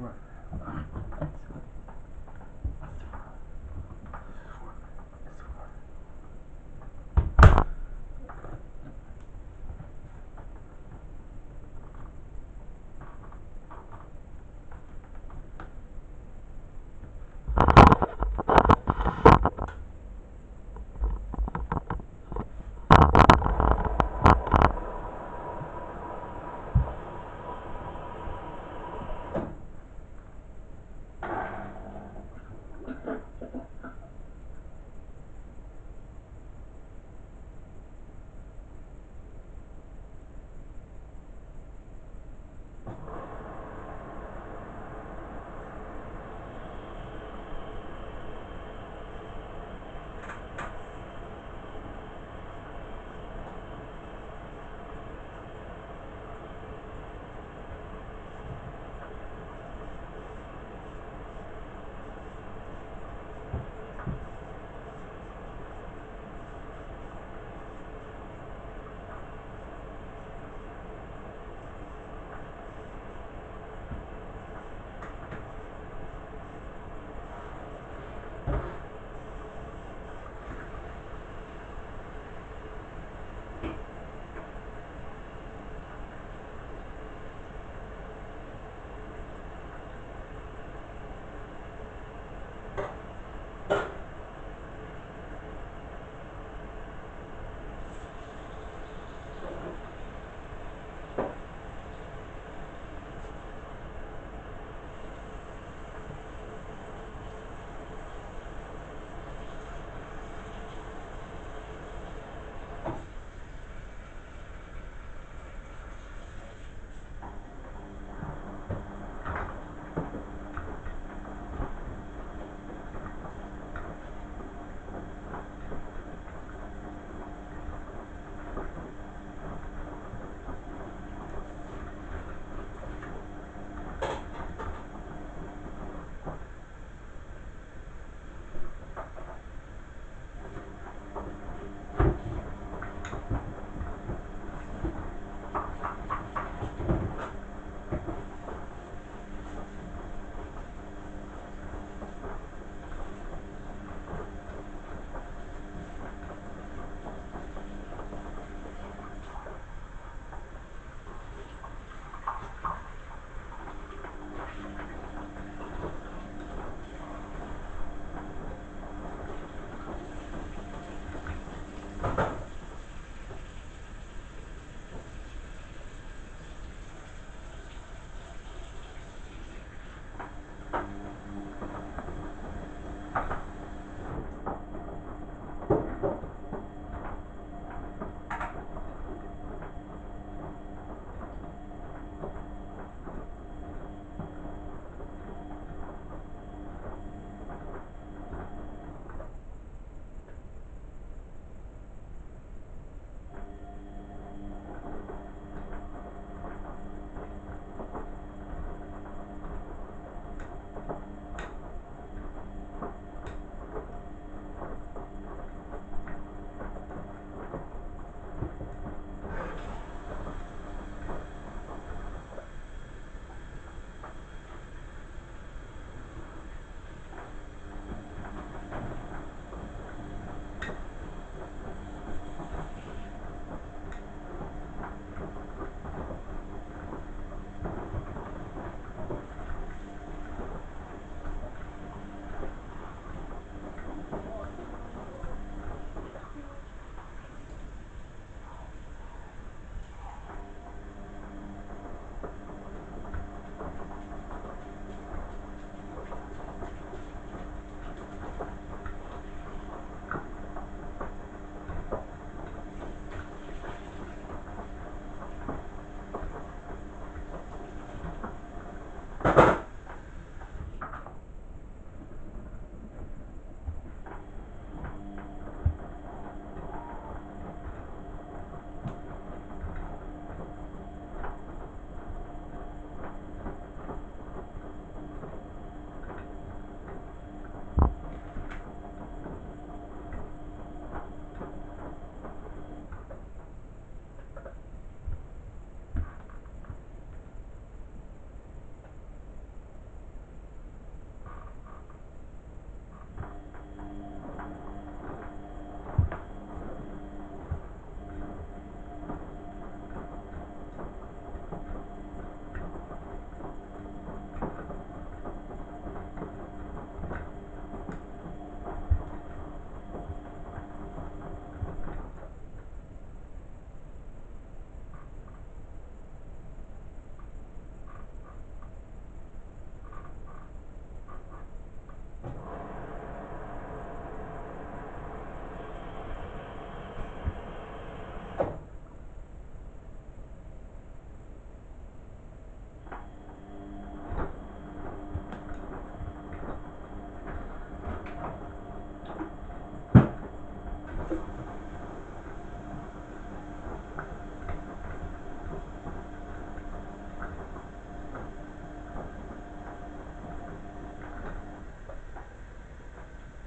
Right.